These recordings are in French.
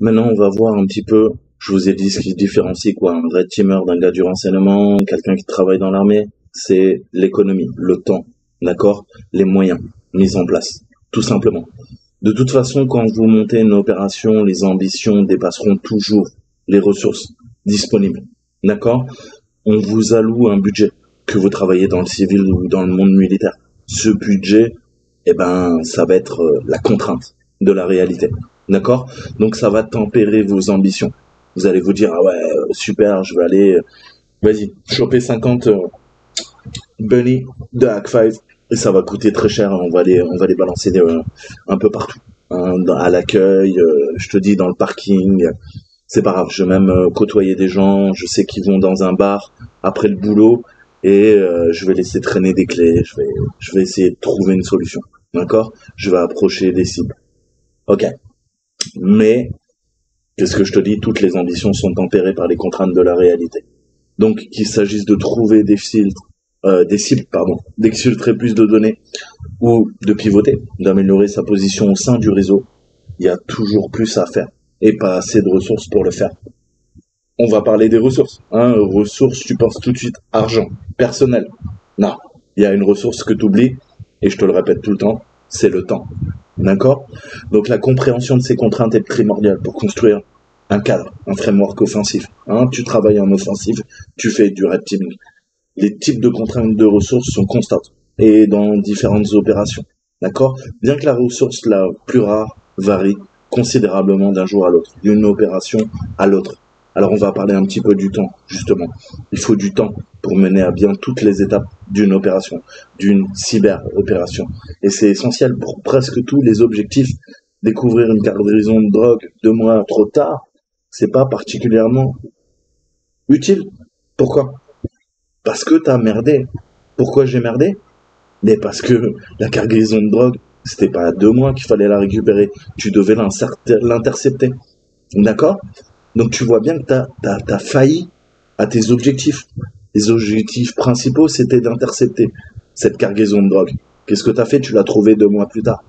Maintenant, on va voir un petit peu, je vous ai dit ce qui différencie quoi, un vrai teamer d'un gars du renseignement, quelqu'un qui travaille dans l'armée, c'est l'économie, le temps, d'accord? Les moyens mis en place, tout simplement. De toute façon, quand vous montez une opération, les ambitions dépasseront toujours les ressources disponibles, d'accord? On vous alloue un budget, que vous travaillez dans le civil ou dans le monde militaire. Ce budget, eh ben, ça va être euh, la contrainte de la réalité. D'accord? Donc ça va tempérer vos ambitions. Vous allez vous dire, ah ouais, euh, super, je vais aller, euh, vas-y, choper 50 bunny de Hack 5 et ça va coûter très cher. On va les, on va les balancer un peu partout. Hein, à l'accueil, je te dis, dans le parking. C'est pas grave, je vais même côtoyer des gens, je sais qu'ils vont dans un bar après le boulot et je vais laisser traîner des clés, je vais, je vais essayer de trouver une solution. D'accord? Je vais approcher des cibles. Ok. Mais, qu'est-ce que je te dis Toutes les ambitions sont tempérées par les contraintes de la réalité. Donc, qu'il s'agisse de trouver des filtres, euh, des cibles, pardon, d'exfiltrer plus de données ou de pivoter, d'améliorer sa position au sein du réseau, il y a toujours plus à faire et pas assez de ressources pour le faire. On va parler des ressources. Hein, ressources, tu penses tout de suite argent, personnel. Non, il y a une ressource que tu oublies, et je te le répète tout le temps, c'est le temps. D'accord? Donc la compréhension de ces contraintes est primordiale pour construire un cadre, un framework offensif. Hein, tu travailles en offensive, tu fais du red teaming. Les types de contraintes de ressources sont constantes et dans différentes opérations. D'accord? Bien que la ressource la plus rare varie considérablement d'un jour à l'autre, d'une opération à l'autre. Alors on va parler un petit peu du temps, justement. Il faut du temps pour mener à bien toutes les étapes d'une opération, d'une cyber-opération. Et c'est essentiel pour presque tous les objectifs. Découvrir une cargaison de drogue deux mois trop tard, c'est pas particulièrement utile. Pourquoi? Parce que t'as merdé. Pourquoi j'ai merdé? Mais parce que la cargaison de drogue, c'était pas deux mois qu'il fallait la récupérer. Tu devais l'intercepter. D'accord? Donc tu vois bien que tu as, failli à tes objectifs. Les objectifs principaux, c'était d'intercepter cette cargaison de drogue. Qu'est-ce que tu as fait? Tu l'as trouvé deux mois plus tard.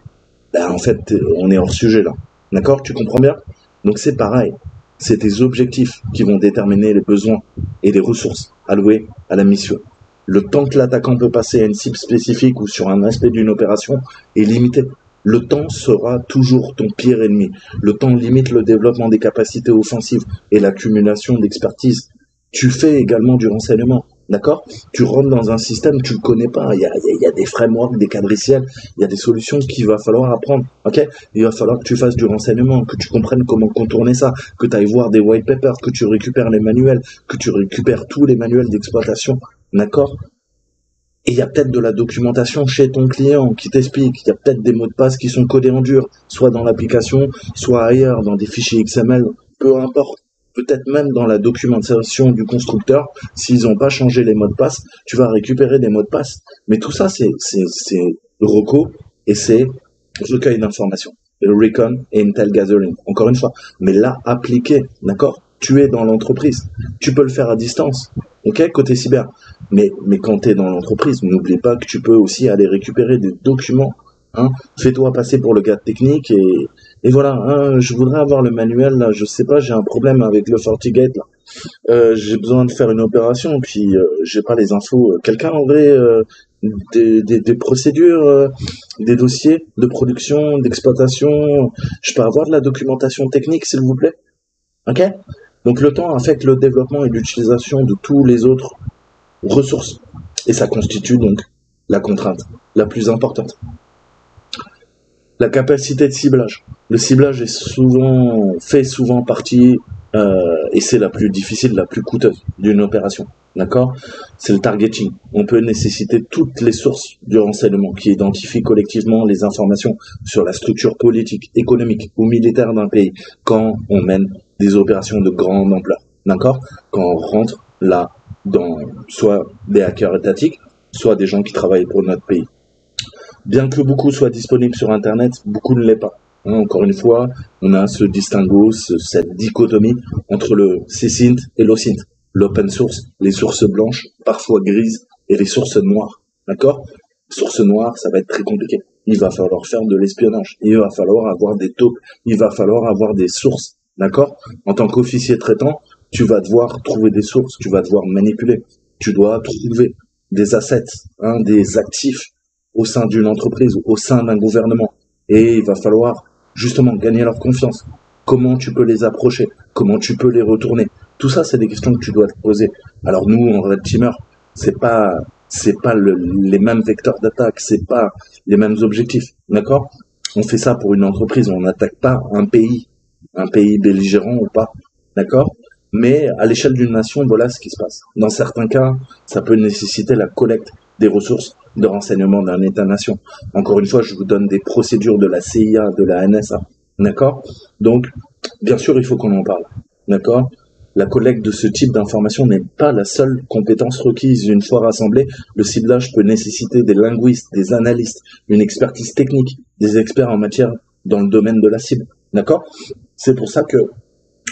Ben, en fait, on est hors sujet là. D'accord? Tu comprends bien? Donc c'est pareil. C'est tes objectifs qui vont déterminer les besoins et les ressources allouées à la mission. Le temps que l'attaquant peut passer à une cible spécifique ou sur un aspect d'une opération est limité. Le temps sera toujours ton pire ennemi. Le temps limite le développement des capacités offensives et l'accumulation d'expertise. Tu fais également du renseignement, d'accord? Tu rentres dans un système, tu le connais pas. Il y a, y a, des frameworks, des cadriciels, il y a des solutions qu'il va falloir apprendre, ok? Il va falloir que tu fasses du renseignement, que tu comprennes comment contourner ça, que tu ailles voir des white papers, que tu récupères les manuels, que tu récupères tous les manuels d'exploitation, d'accord? Et il y a peut-être de la documentation chez ton client qui t'explique. Il y a peut-être des mots de passe qui sont codés en dur, soit dans l'application, soit ailleurs, dans des fichiers XML, peu importe. Peut-être même dans la documentation du constructeur, s'ils n'ont pas changé les mots de passe, tu vas récupérer des mots de passe. Mais tout ça, c'est, c'est reco et c'est recueil d'informations. Recon et Intel Gathering, encore une fois. Mais là, appliqué, d'accord? Tu es dans l'entreprise. Tu peux le faire à distance. Ok, côté cyber. Mais, mais quand tu es dans l'entreprise, n'oublie pas que tu peux aussi aller récupérer des documents. Hein. Fais-toi passer pour le gars technique et, voilà. Hein, je voudrais avoir le manuel là. Je sais pas, j'ai un problème avec le FortiGate. Euh, j'ai besoin de faire une opération puis euh, j'ai pas les infos. Quelqu'un aurait euh, des, des, des, procédures, euh, des dossiers de production, d'exploitation. Je peux avoir de la documentation technique s'il vous plaît? Ok? Donc le temps affecte le développement et l'utilisation de tous les autres ressources. Et ça constitue donc la contrainte la plus importante. La capacité de ciblage. Le ciblage est souvent fait souvent partie euh, et c'est la plus difficile, la plus coûteuse d'une opération. D'accord? C'est le targeting. On peut nécessiter toutes les sources du renseignement qui identifient collectivement les informations sur la structure politique, économique ou militaire d'un pays quand on mène des opérations de grande ampleur. D'accord? Quand on rentre là dans soit des hackers étatiques, soit des gens qui travaillent pour notre pays. Bien que beaucoup soient disponibles sur Internet, beaucoup ne l'est pas. Hein, encore une fois, on a ce distinguo, cette dichotomie entre le CSINT et l'OSINT. L'open source, les sources blanches, parfois grises, et les sources noires. D'accord? Sources noires, ça va être très compliqué. Il va falloir faire de l'espionnage. Il va falloir avoir des taupes. Il va falloir avoir des sources D'accord? En tant qu'officier traitant, tu vas devoir trouver des sources, tu vas devoir manipuler, tu dois trouver des assets, hein, des actifs au sein d'une entreprise, au sein d'un gouvernement. Et il va falloir justement gagner leur confiance. Comment tu peux les approcher? Comment tu peux les retourner? Tout ça, c'est des questions que tu dois te poser. Alors nous, en Red Teamer, c'est pas c'est pas les mêmes vecteurs d'attaque, c'est pas les mêmes objectifs, d'accord? On fait ça pour une entreprise, on n'attaque pas un pays, un pays belligérant ou pas, d'accord? Mais à l'échelle d'une nation, voilà ce qui se passe. Dans certains cas, ça peut nécessiter la collecte des ressources de renseignement d'un État-nation. Encore une fois, je vous donne des procédures de la CIA, de la NSA, d'accord? Donc, bien sûr, il faut qu'on en parle, d'accord? La collecte de ce type d'informations n'est pas la seule compétence requise. Une fois rassemblée, le ciblage peut nécessiter des linguistes, des analystes, une expertise technique, des experts en matière dans le domaine de la cible. D'accord? C'est pour ça que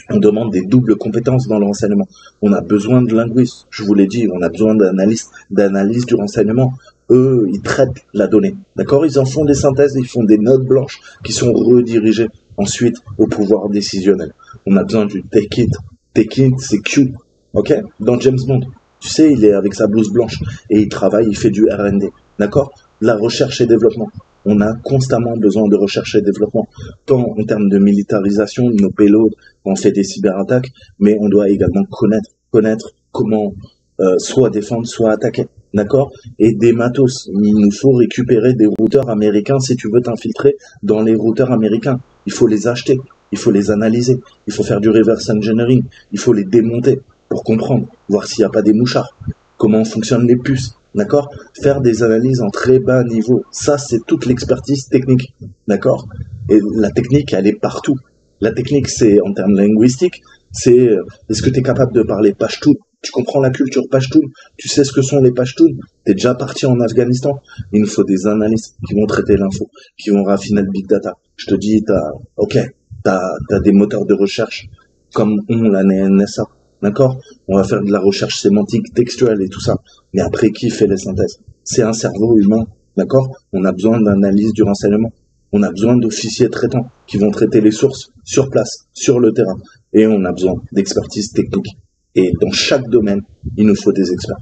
on demande des doubles compétences dans le renseignement. On a besoin de linguistes, je vous l'ai dit, on a besoin d'analystes, d'analyse du renseignement. Eux, ils traitent la donnée. D'accord? Ils en font des synthèses, ils font des notes blanches qui sont redirigées ensuite au pouvoir décisionnel. On a besoin du take it, Tekin, c'est Q, ok? Dans James Bond. Tu sais, il est avec sa blouse blanche et il travaille, il fait du R&D, d'accord? La recherche et développement. On a constamment besoin de recherche et développement, tant en termes de militarisation nos payloads, on fait des cyberattaques, mais on doit également connaître, connaître comment euh, soit défendre, soit attaquer. D'accord? Et des matos. Il nous faut récupérer des routeurs américains si tu veux t'infiltrer dans les routeurs américains. Il faut les acheter il faut les analyser, il faut faire du reverse engineering, il faut les démonter pour comprendre, voir s'il n'y a pas des mouchards, comment fonctionnent les puces, d'accord? Faire des analyses en très bas niveau, ça c'est toute l'expertise technique, d'accord? Et la technique, elle est partout. La technique, c'est en termes linguistiques, c'est euh, est-ce que tu es capable de parler Pashtun? Tu comprends la culture Pashtun? Tu sais ce que sont les Pashtun Tu es déjà parti en Afghanistan? Il nous faut des analystes qui vont traiter l'info, qui vont raffiner le big data. Je te dis, t'as, ok, tu as, des moteurs de recherche comme on la NSA, d'accord? On va faire de la recherche sémantique, textuelle et tout ça. Mais après, qui fait les synthèses? C'est un cerveau humain, d'accord? On a besoin d'analyse du renseignement. On a besoin d'officiers traitants qui vont traiter les sources sur place, sur le terrain. Et on a besoin d'expertise technique. Et dans chaque domaine, il nous faut des experts.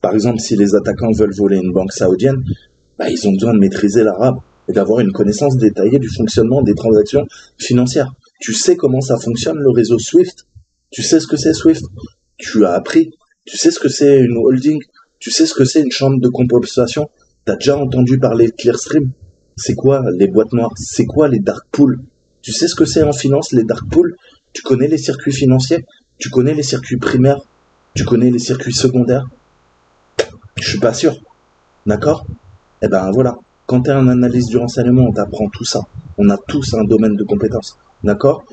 Par exemple, si les attaquants veulent voler une banque saoudienne, bah, ils ont besoin de maîtriser l'arabe et d'avoir une connaissance détaillée du fonctionnement des transactions financières. Tu sais comment ça fonctionne le réseau Swift? Tu sais ce que c'est Swift? Tu as appris. Tu sais ce que c'est une holding. Tu sais ce que c'est une chambre de compensation. T'as déjà entendu parler de Clearstream? C'est quoi les boîtes noires? C'est quoi les dark pools? Tu sais ce que c'est en finance les dark pools? Tu connais les circuits financiers? Tu connais les circuits primaires? Tu connais les circuits secondaires? Je suis pas sûr. D'accord? Eh ben voilà. Quand tu es un analyste du renseignement, on t'apprend tout ça. On a tous un domaine de compétences. D'accord?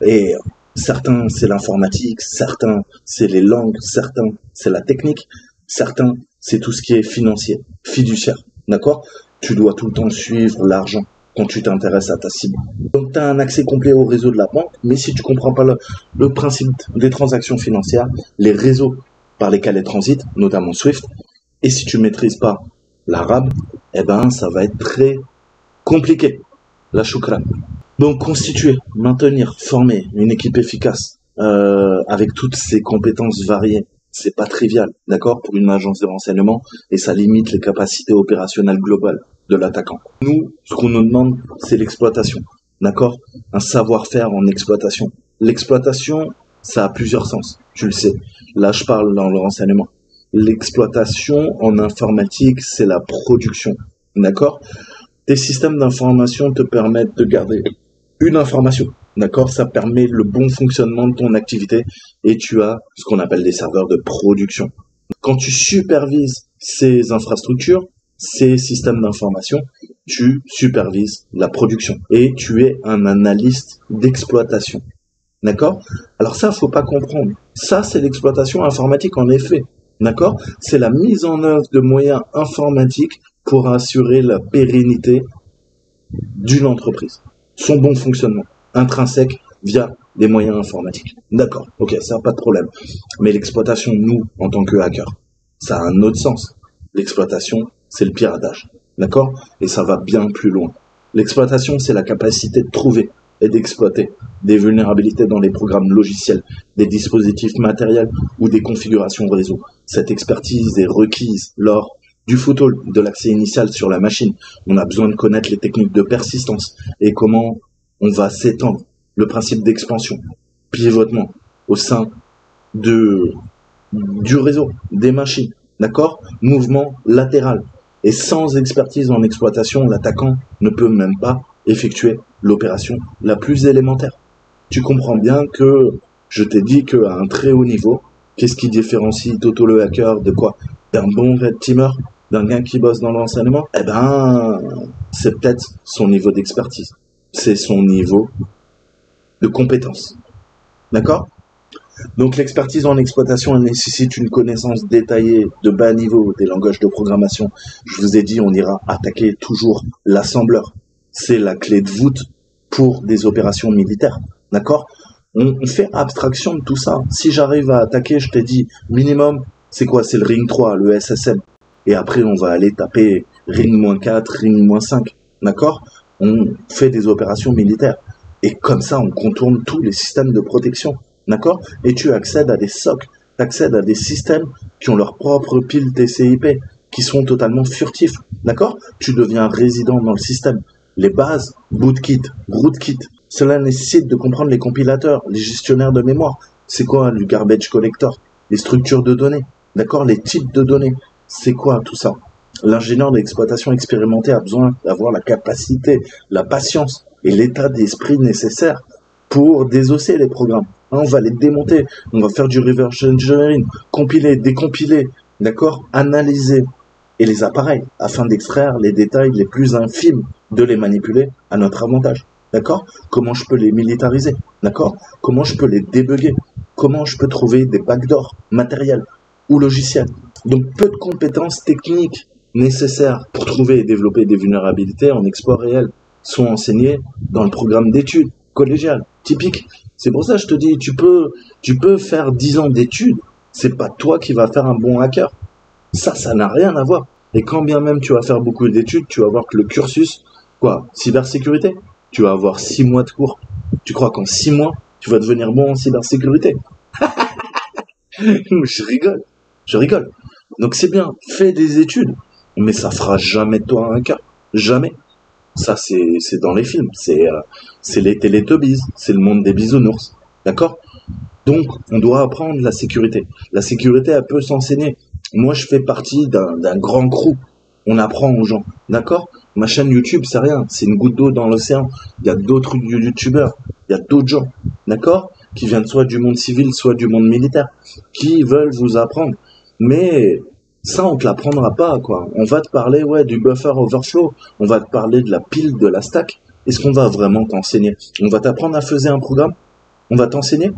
Et certains, c'est l'informatique, certains, c'est les langues, certains, c'est la technique, certains, c'est tout ce qui est financier, fiduciaire. D'accord? Tu dois tout le temps suivre l'argent quand tu t'intéresses à ta cible. Donc tu as un accès complet au réseau de la banque, mais si tu comprends pas le, le principe des transactions financières, les réseaux par lesquels elles transitent, notamment Swift, et si tu maîtrises pas l'arabe, eh ben, ça va être très compliqué. La choukran. Donc, constituer, maintenir, former une équipe efficace, euh, avec toutes ces compétences variées, c'est pas trivial, d'accord, pour une agence de renseignement, et ça limite les capacités opérationnelles globales de l'attaquant. Nous, ce qu'on nous demande, c'est l'exploitation, d'accord Un savoir-faire en exploitation. L'exploitation, ça a plusieurs sens, tu le sais. Là, je parle dans le renseignement. L'exploitation en informatique, c'est la production. D'accord Tes systèmes d'information te permettent de garder une information. D'accord? Ça permet le bon fonctionnement de ton activité et tu as ce qu'on appelle des serveurs de production. Quand tu supervises ces infrastructures, ces systèmes d'information, tu supervises la production et tu es un analyste d'exploitation. D'accord? Alors ça, faut pas comprendre. Ça, c'est l'exploitation informatique en effet. D'accord? C'est la mise en œuvre de moyens informatiques pour assurer la pérennité d'une entreprise, son bon fonctionnement intrinsèque via des moyens informatiques. D'accord, ok, ça pas de problème. Mais l'exploitation, nous, en tant que hackers, ça a un autre sens. L'exploitation, c'est le piratage. D'accord? Et ça va bien plus loin. L'exploitation, c'est la capacité de trouver est d'exploiter des vulnérabilités dans les programmes logiciels, des dispositifs matériels ou des configurations réseau. Cette expertise est requise lors du photo de l'accès initial sur la machine. On a besoin de connaître les techniques de persistance et comment on va s'étendre, le principe d'expansion, pivotement au sein de, du réseau, des machines, d'accord? Mouvement latéral. Et sans expertise en exploitation, l'attaquant ne peut même pas effectuer l'opération la plus élémentaire. Tu comprends bien que je t'ai dit qu'à un très haut niveau, qu'est-ce qui différencie Toto le hacker de quoi? D'un bon red teamer? D'un gars qui bosse dans l'enseignement Eh ben, c'est peut-être son niveau d'expertise. C'est son niveau de compétence. D'accord? Donc l'expertise en exploitation nécessite une connaissance détaillée de bas niveau des langages de programmation. Je vous ai dit, on ira attaquer toujours l'assembleur. C'est la clé de voûte pour des opérations militaires. D'accord? On, fait abstraction de tout ça. Si j'arrive à attaquer, je t'ai dit, minimum, c'est quoi? C'est le ring 3, le SSM. Et après, on va aller taper ring 4, ring 5. D'accord? On fait des opérations militaires. Et comme ça, on contourne tous les systèmes de protection. D'accord? Et tu accèdes à des SOC, tu accèdes à des systèmes qui ont leur propre pile TCP, qui sont totalement furtifs. D'accord? Tu deviens résident dans le système. Les bases, bootkit, rootkit, cela nécessite de comprendre les compilateurs, les gestionnaires de mémoire. C'est quoi du garbage collector? Les structures de données. D'accord? Les types de données. C'est quoi tout ça? L'ingénieur d'exploitation expérimenté a besoin d'avoir la capacité, la patience et l'état d'esprit nécessaire pour désosser les programmes. Hein, on va les démonter, on va faire du reverse engineering, compiler, décompiler, d'accord? Analyser. Et les appareils afin d'extraire les détails les plus infimes, de les manipuler à notre avantage. D'accord? Comment je peux les militariser? D'accord? Comment je peux les débugger? Comment je peux trouver des backdoors matériels ou logiciels? Donc peu de compétences techniques nécessaires pour trouver et développer des vulnérabilités en exploit réel sont enseignées dans le programme d'études collégial typique c'est pour ça que je te dis, tu peux, tu peux faire 10 ans d'études, c'est pas toi qui vas faire un bon hacker. Ça, ça n'a rien à voir. Et quand bien même tu vas faire beaucoup d'études, tu vas voir que le cursus, quoi, cybersécurité, tu vas avoir 6 mois de cours. Tu crois qu'en 6 mois, tu vas devenir bon en cybersécurité? Je rigole, je rigole. Donc c'est bien, fais des études, mais ça fera jamais de toi un hacker. Jamais. Ça, c'est, dans les films. C'est, euh, c'est les Télétobies. C'est le monde des bisounours. D'accord? Donc, on doit apprendre la sécurité. La sécurité, elle peut s'enseigner. Moi, je fais partie d'un, d'un grand crew. On apprend aux gens. D'accord? Ma chaîne YouTube, c'est rien. C'est une goutte d'eau dans l'océan. Il y a d'autres YouTubeurs. Il y a d'autres gens. D'accord? Qui viennent soit du monde civil, soit du monde militaire. Qui veulent vous apprendre. Mais ça, on te l'apprendra pas, quoi. On va te parler, ouais, du buffer overflow. On va te parler de la pile de la stack. Est-ce qu'on va vraiment t'enseigner? On va t'apprendre à faire un programme On va t'enseigner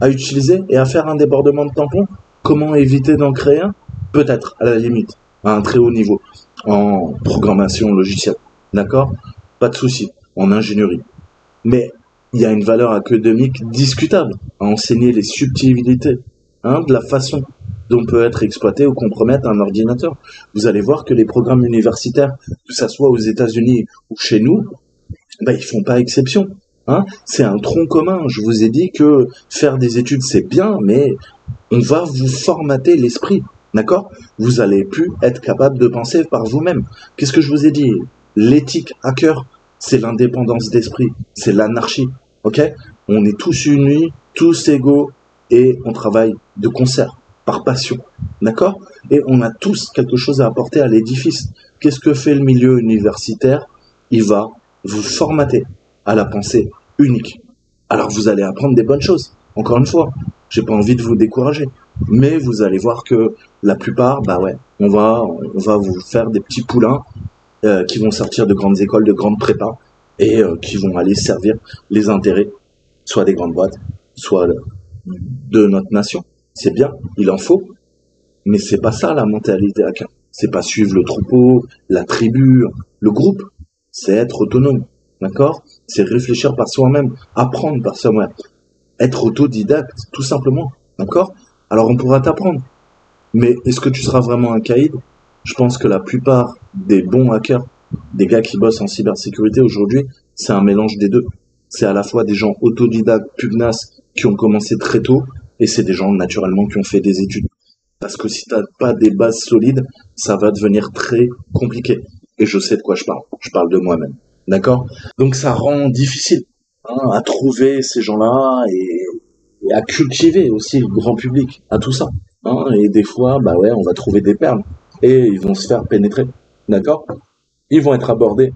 à utiliser et à faire un débordement de tampon Comment éviter d'en créer un? Peut-être, à la limite, à un très haut niveau, en programmation logicielle. D'accord? Pas de souci, en ingénierie. Mais il y a une valeur académique discutable à enseigner les subtilités hein, de la façon dont peut être exploité ou compromettre un ordinateur. Vous allez voir que les programmes universitaires, que ça soit aux États-Unis ou chez nous, ben, ils font pas exception. Hein c'est un tronc commun. Je vous ai dit que faire des études c'est bien, mais on va vous formater l'esprit, d'accord? Vous allez plus être capable de penser par vous-même. Qu'est-ce que je vous ai dit? L'éthique hacker, c'est l'indépendance d'esprit, c'est l'anarchie, ok? On est tous unis, tous égaux et on travaille de concert par passion. D'accord? Et on a tous quelque chose à apporter à l'édifice. Qu'est-ce que fait le milieu universitaire? Il va vous formater à la pensée unique. Alors vous allez apprendre des bonnes choses. Encore une fois, j'ai pas envie de vous décourager, mais vous allez voir que la plupart, bah ouais, on va, on va vous faire des petits poulains euh, qui vont sortir de grandes écoles, de grandes prépas et euh, qui vont aller servir les intérêts, soit des grandes boîtes, soit de notre nation c'est bien, il en faut, mais c'est pas ça la mentalité hacker. C'est pas suivre le troupeau, la tribu, le groupe. C'est être autonome, d'accord? C'est réfléchir par soi-même, apprendre par soi-même, être autodidacte, tout simplement, d'accord? Alors on pourra t'apprendre, mais est-ce que tu seras vraiment un caïd? Je pense que la plupart des bons hackers, des gars qui bossent en cybersécurité aujourd'hui, c'est un mélange des deux. c'est à la fois des gens autodidactes, pugnaces, qui ont commencé très tôt, et c'est des gens naturellement qui ont fait des études. Parce que si t'as pas des bases solides, ça va devenir très compliqué. Et je sais de quoi je parle. Je parle de moi-même. D'accord? Donc ça rend difficile hein, à trouver ces gens-là et, à cultiver aussi le grand public à tout ça. Hein. Et des fois, bah ouais, on va trouver des perles et ils vont se faire pénétrer. D'accord? Ils vont être abordés,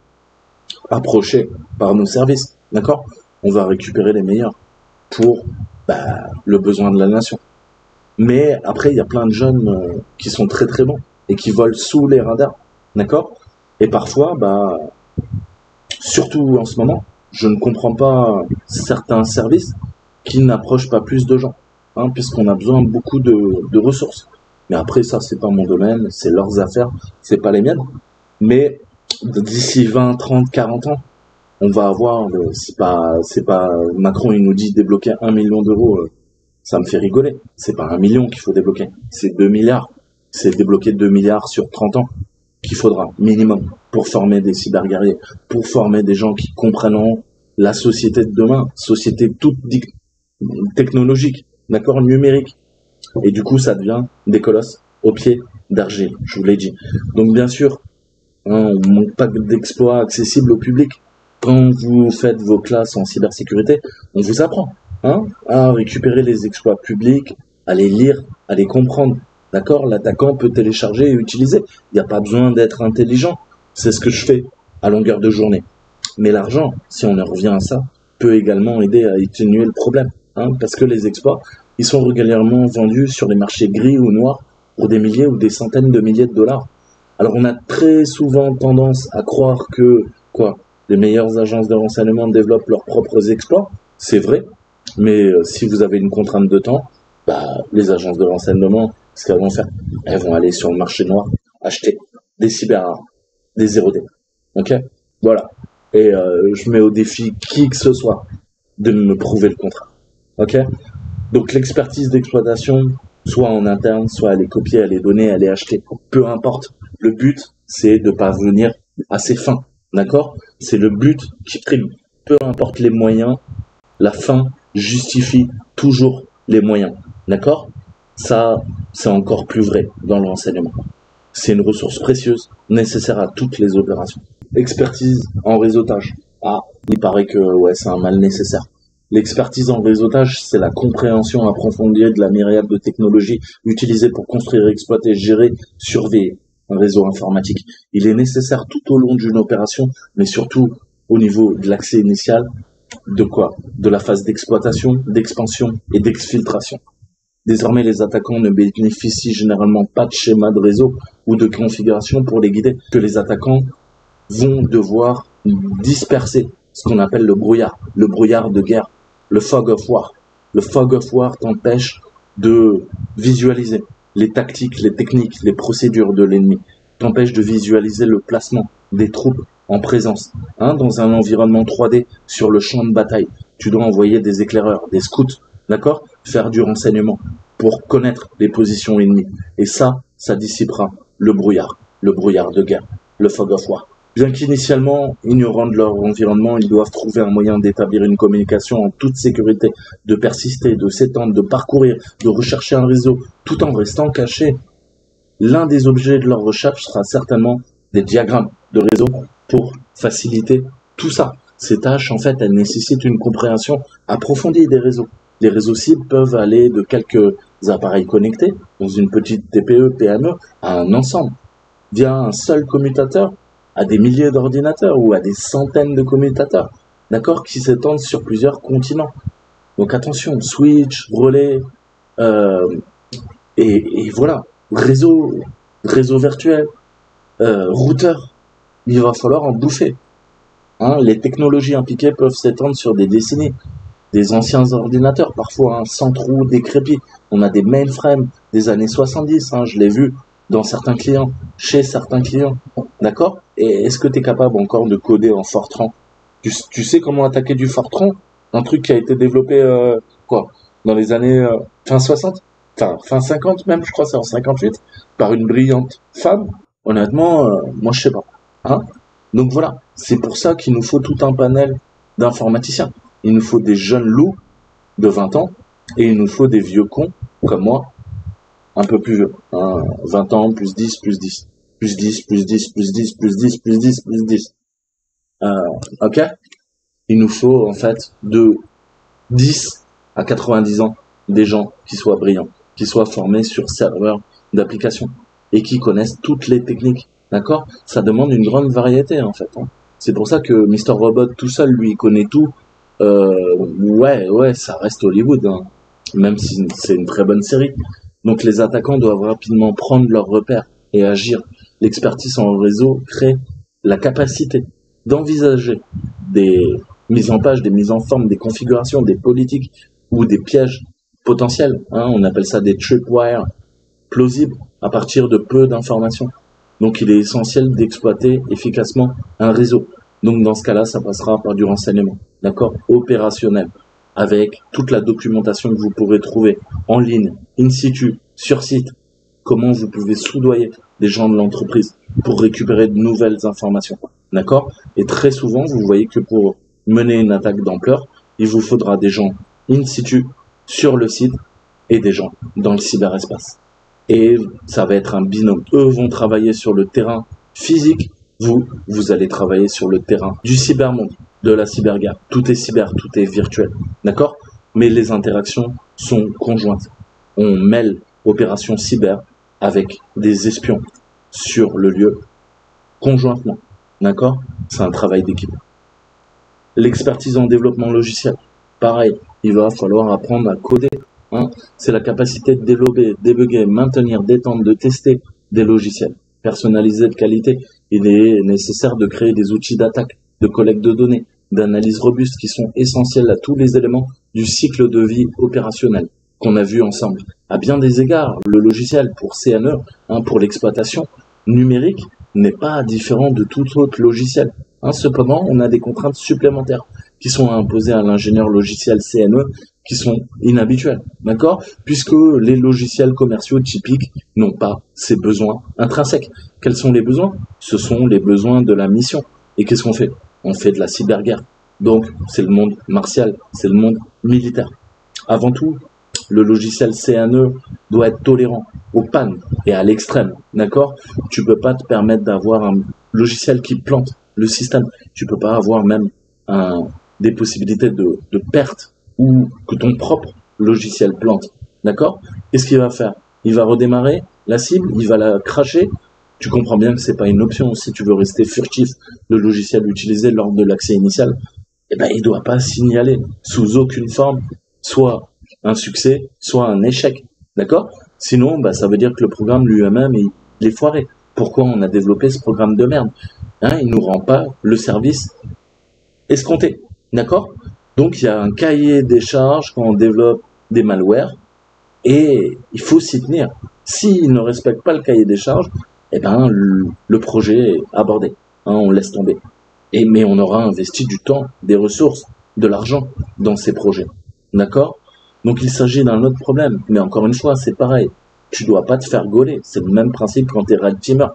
approchés par nos services. D'accord? On va récupérer les meilleurs pour bah, le besoin de la nation. Mais après, il y a plein de jeunes euh, qui sont très très bons et qui volent sous les radars. D'accord? Et parfois, bah, surtout en ce moment, je ne comprends pas certains services qui n'approchent pas plus de gens, hein, puisqu'on a besoin beaucoup de, de ressources. Mais après, ça, c'est pas mon domaine, c'est leurs affaires, c'est pas les miennes. Mais d'ici 20, 30, 40 ans, on va avoir, euh, c'est pas, c'est pas, Macron, il nous dit débloquer un million d'euros, euh, ça me fait rigoler. C'est pas un million qu'il faut débloquer, c'est 2 milliards. C'est débloquer 2 milliards sur 30 ans qu'il faudra, minimum, pour former des cyberguerriers, pour former des gens qui comprennent la société de demain, société toute technologique, d'accord, numérique. Et du coup, ça devient des colosses au pied d'argile, je vous l'ai dit. Donc bien sûr, hein, on manque pas d'exploits accessibles au public. Quand vous faites vos classes en cybersécurité, on vous apprend hein, à récupérer les exploits publics, à les lire, à les comprendre. D'accord? L'attaquant peut télécharger et utiliser. Il n'y a pas besoin d'être intelligent. C'est ce que je fais à longueur de journée. Mais l'argent, si on en revient à ça, peut également aider à atténuer le problème. Hein, parce que les exploits, ils sont régulièrement vendus sur les marchés gris ou noirs pour des milliers ou des centaines de milliers de dollars. Alors on a très souvent tendance à croire que quoi? Les meilleures agences de renseignement développent leurs propres exploits, c'est vrai, mais euh, si vous avez une contrainte de temps, bah, les agences de renseignement, ce qu'elles vont faire, elles vont aller sur le marché noir acheter des cyber des 0D. Ok? Voilà. Et euh, je mets au défi qui que ce soit de me prouver le contraire. Ok? Donc l'expertise d'exploitation, soit en interne, soit à les copier, à les donner, à les acheter, peu importe. Le but, c'est de parvenir à ses fins. D'accord? C'est le but qui prime. Peu importe les moyens, la fin justifie toujours les moyens. D'accord? Ça, c'est encore plus vrai dans le renseignement. C'est une ressource précieuse, nécessaire à toutes les opérations. Expertise en réseautage. Ah, il paraît que ouais, c'est un mal nécessaire. L'expertise en réseautage, c'est la compréhension approfondie de la myriade de technologies utilisées pour construire, exploiter, gérer, surveiller un réseau informatique. Il est nécessaire tout au long d'une opération, mais surtout au niveau de l'accès initial, de quoi? De la phase d'exploitation, d'expansion et d'exfiltration. Désormais, les attaquants ne bénéficient généralement pas de schéma de réseau ou de configuration pour les guider, que les attaquants vont devoir disperser ce qu'on appelle le brouillard, le brouillard de guerre, le fog of war. Le fog of war t'empêche de visualiser les tactiques, les techniques, les procédures de l'ennemi, t'empêche de visualiser le placement des troupes en présence, hein, dans un environnement 3D sur le champ de bataille. Tu dois envoyer des éclaireurs, des scouts, d'accord Faire du renseignement pour connaître les positions ennemies. Et ça, ça dissipera le brouillard, le brouillard de guerre, le fog of war. Bien qu'initialement ignorant de leur environnement, ils doivent trouver un moyen d'établir une communication en toute sécurité, de persister, de s'étendre, de parcourir, de rechercher un réseau, tout en restant cachés. L'un des objets de leur recherche sera certainement des diagrammes de réseau pour faciliter tout ça. Ces tâches, en fait, elles nécessitent une compréhension approfondie des réseaux. Les réseaux cibles peuvent aller de quelques appareils connectés dans une petite TPE, PME à un ensemble via un seul commutateur à des milliers d'ordinateurs ou à des centaines de commutateurs, d'accord, qui s'étendent sur plusieurs continents. Donc attention, switch, relais, euh, et, voilà, réseau, réseau virtuel, euh, routeur, il va falloir en bouffer. Hein, les technologies impliquées peuvent s'étendre sur des décennies. Des anciens ordinateurs, parfois hein, sans trous, décrépits. On a des mainframes des années 70, hein, je l'ai vu dans certains clients, chez certains clients. D'accord? Et est-ce que tu es capable encore de coder en Fortran? Tu, tu, sais comment attaquer du Fortran? Un truc qui a été développé, euh, quoi? Dans les années euh, fin 60 Enfin, fin 50 même, je crois, c'est en 58, par une brillante femme. Honnêtement, euh, moi, je sais pas. Hein? Donc voilà, c'est pour ça qu'il nous faut tout un panel d'informaticiens. il nous faut des jeunes loups de 20 ans et il nous faut des vieux cons comme moi, un peu plus vieux. 20 ans, plus 10, plus 10. Plus 10, plus 10, plus 10, plus 10, plus 10, plus 10. Euh, ok Il nous faut en fait de 10 à 90 ans des gens qui soient brillants, qui soient formés sur serveurs d'applications et qui connaissent toutes les techniques. D'accord? Ça demande une grande variété en fait. Hein. C'est pour ça que Mr. Robot tout seul, lui, connaît tout. Euh, ouais, ouais, ça reste Hollywood, hein. même si c'est une très bonne série. Donc les attaquants doivent rapidement prendre leurs repères et agir. L'expertise en réseau crée la capacité d'envisager des mises en page, des mises en forme, des configurations, des politiques ou des pièges potentiels. Hein, on appelle ça des tripwires plausibles à partir de peu d'informations. Donc il est essentiel d'exploiter efficacement un réseau. Donc dans ce cas-là, ça passera par du renseignement, d'accord, opérationnel, avec toute la documentation que vous pourrez trouver en ligne, in situ, sur site, comment vous pouvez soudoyer des gens de l'entreprise pour récupérer de nouvelles informations, d'accord? Et très souvent, vous voyez que pour mener une attaque d'ampleur, il vous faudra des gens in situ sur le site et des gens dans le cyberespace. Et ça va être un binôme. Eux vont travailler sur le terrain physique, vous, vous allez travailler sur le terrain du cybermonde, de la cyberguerre. Tout est cyber, tout est virtuel, d'accord? Mais les interactions sont conjointes. On mêle opération cyber avec des espions sur le lieu conjointement, d'accord? C'est un travail d'équipe. L'expertise en développement logiciel, pareil, il va falloir apprendre à coder Hein, c'est la capacité de développer, débugger, maintenir, d'étendre, de tester des logiciels personnalisés de qualité. Il est nécessaire de créer des outils d'attaque, de collecte de données, d'analyse robuste qui sont essentiels à tous les éléments du cycle de vie opérationnel qu'on a vu ensemble. À bien des égards, le logiciel pour CNE, hein, pour l'exploitation numérique, n'est pas différent de tout autre logiciel. Hein, cependant, on a des contraintes supplémentaires qui sont imposées à l'ingénieur logiciel CNE qui sont inhabituels, d'accord? Puisque les logiciels commerciaux typiques n'ont pas ces besoins intrinsèques. Quels sont les besoins? Ce sont les besoins de la mission. Et qu'est-ce qu'on fait? On fait de la cyberguerre. Donc, c'est le monde martial, c'est le monde militaire. Avant tout, le logiciel CNE doit être tolérant aux pannes et à l'extrême, d'accord? Tu peux pas te permettre d'avoir un logiciel qui plante le système. Tu peux pas avoir même des possibilités de, de perte ou que ton propre logiciel plante. D'accord? Qu'est-ce qu'il va faire? Il va redémarrer la cible, il va la cracher. Tu comprends bien que c'est pas une option. Si tu veux rester furtif, le logiciel utilisé lors de l'accès initial, eh ben, il doit pas signaler sous aucune forme soit un succès, soit un échec. D'accord? Sinon, bah, ça veut dire que le programme lui-même, il, est foiré. Pourquoi on a développé ce programme de merde? Hein, Il nous rend pas le service escompté. D'accord? Donc il y a un cahier des charges quand on développe des malwares et il faut s'y tenir. S'il ne respecte pas le cahier des charges, eh ben le, projet est abordé. Hein, on laisse tomber. Et mais on aura investi du temps, des ressources, de l'argent dans ces projets. D'accord? Donc il s'agit d'un autre problème. Mais encore une fois, c'est pareil. Tu dois pas te faire gauler. C'est le même principe quand tu es red teamer.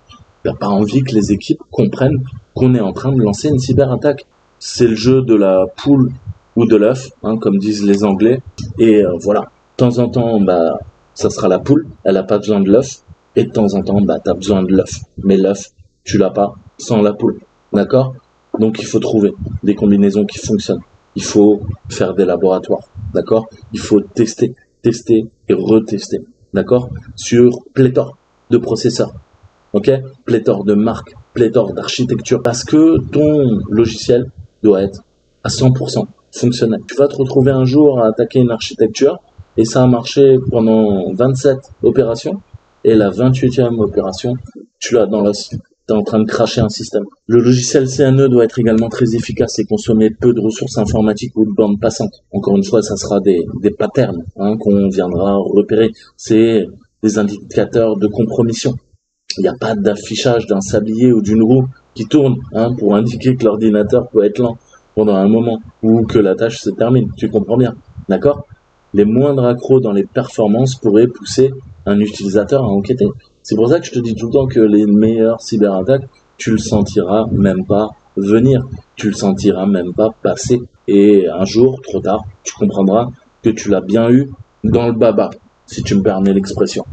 Tu n'as pas envie que les équipes comprennent qu'on est en train de lancer une cyberattaque. C'est le jeu de la poule ou de l'œuf, hein, comme disent les Anglais. Et euh, voilà, de temps en temps, bah, ça sera la poule, elle a pas besoin de l'œuf, et de temps en temps, bah, as besoin de l'œuf. Mais l'œuf, tu l'as pas sans la poule, d'accord? Donc il faut trouver des combinaisons qui fonctionnent. Il faut faire des laboratoires, d'accord? Il faut tester, tester et retester, d'accord? Sur pléthore de processeurs, ok? Pléthore de marques, pléthore d'architecture, parce que ton logiciel doit être à 100% fonctionnel. Tu vas te retrouver un jour à attaquer une architecture et ça a marché pendant 27 opérations et la 28e opération, tu l'as dans l'os. Tu es en train de cracher un système. Le logiciel CNE doit être également très efficace et consommer peu de ressources informatiques ou de bandes passantes. Encore une fois, ça sera des, des patterns hein, qu'on viendra repérer. C'est des indicateurs de compromission. Il n'y a pas d'affichage d'un sablier ou d'une roue qui tourne hein, pour indiquer que l'ordinateur peut être lent pendant un moment ou que la tâche se termine. Tu comprends bien, d'accord? Les moindres accros dans les performances pourraient pousser un utilisateur à enquêter. C'est pour ça que je te dis tout le temps que les meilleures cyberattaques, tu le sentiras même pas venir, tu le sentiras même pas passer. Et un jour, trop tard, tu comprendras que tu l'as bien eu dans le baba, si tu me permets l'expression.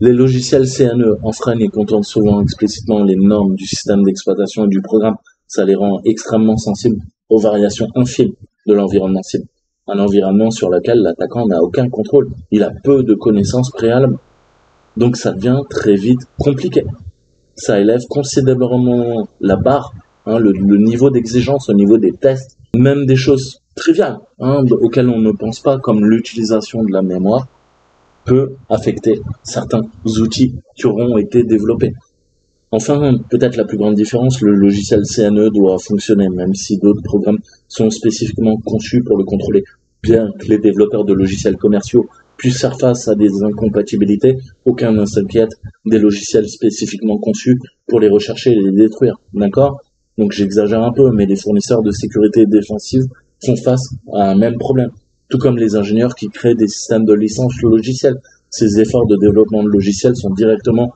Les logiciels CNE enfreignent et contournent souvent explicitement les normes du système d'exploitation et du programme. Ça les rend extrêmement sensibles aux variations infimes de l'environnement cible. Un environnement sur lequel l'attaquant n'a aucun contrôle. Il a peu de connaissances préalables. Donc ça devient très vite compliqué. Ça élève considérablement la barre, hein, le, niveau d'exigence au niveau des tests, même des choses triviales hein, auxquelles on ne pense pas, comme l'utilisation de la mémoire peut affecter certains outils qui auront été développés. Enfin, peut-être la plus grande différence, le logiciel CNE doit fonctionner, même si d'autres programmes sont spécifiquement conçus pour le contrôler. Bien que les développeurs de logiciels commerciaux puissent faire face à des incompatibilités, aucun ne s'inquiète des logiciels spécifiquement conçus pour les rechercher et les détruire. D'accord? Donc j'exagère un peu, mais les fournisseurs de sécurité défensive font face à un même problème tout comme les ingénieurs qui créent des systèmes de licence logiciels. Ces efforts de développement de logiciels sont directement